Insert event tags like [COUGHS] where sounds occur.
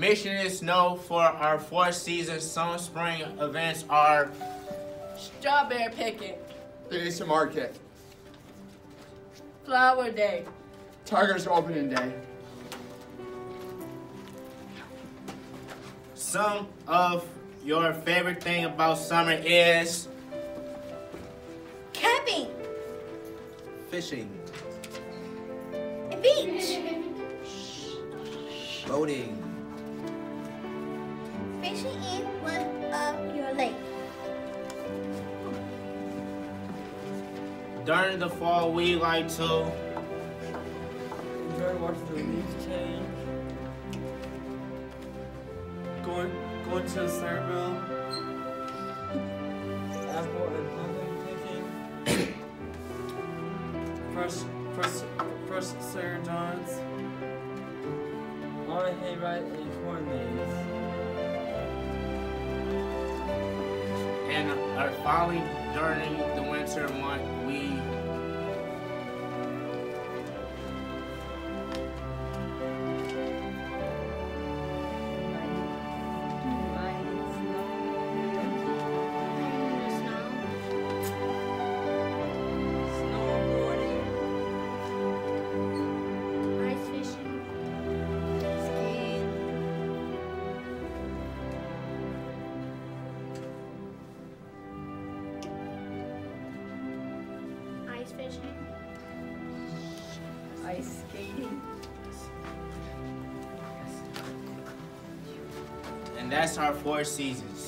Michigan Snow for our fourth season summer spring events are Strawberry picking. Eastern Market. Flower day. Tigers opening day. some of your favorite thing about summer is Camping. Fishing. A beach. Boating. Fishing in one of your lake. during the fall we like to Enjoy watching the leaves change. Going, going to the Centerville. Apple and pumpkin picking. [COUGHS] fresh, fresh, fresh Sarah John's. On a hayride and corn maze. And are finally during the winter month fishing. Ice skating. and that's our four seasons